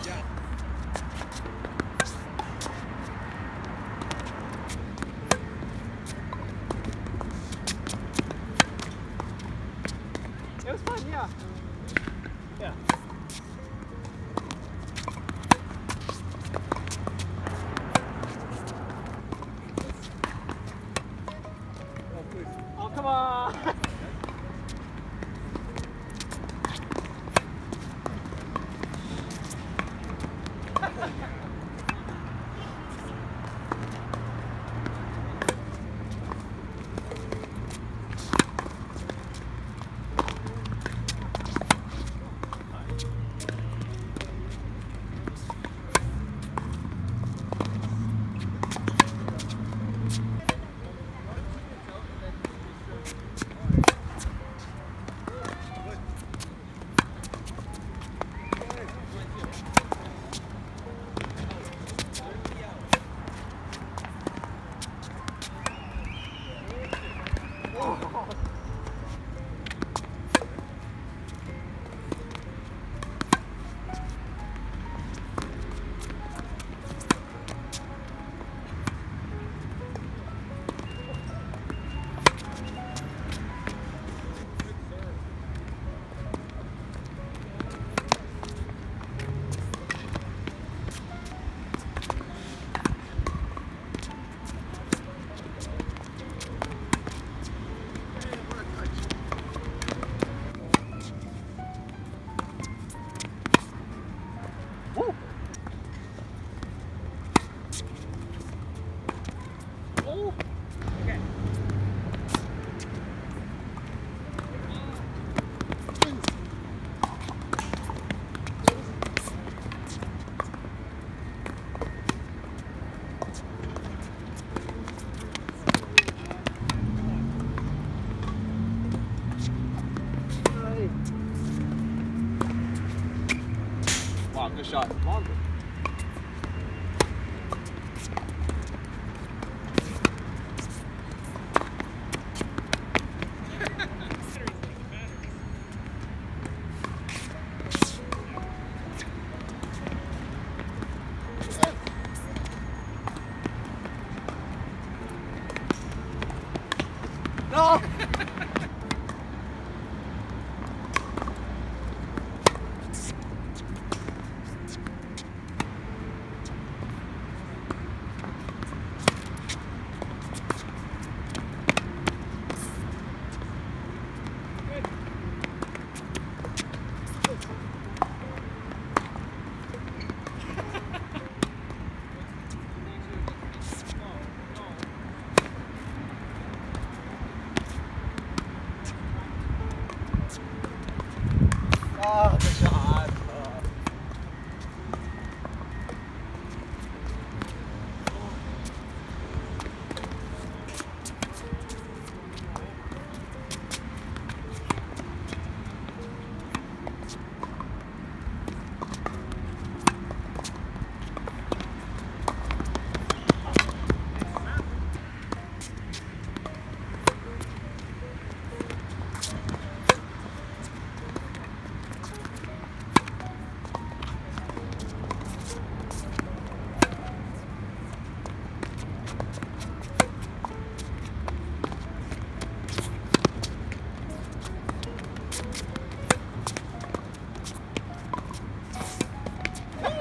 It was fun, yeah. Okay. Good shot. Longer. No!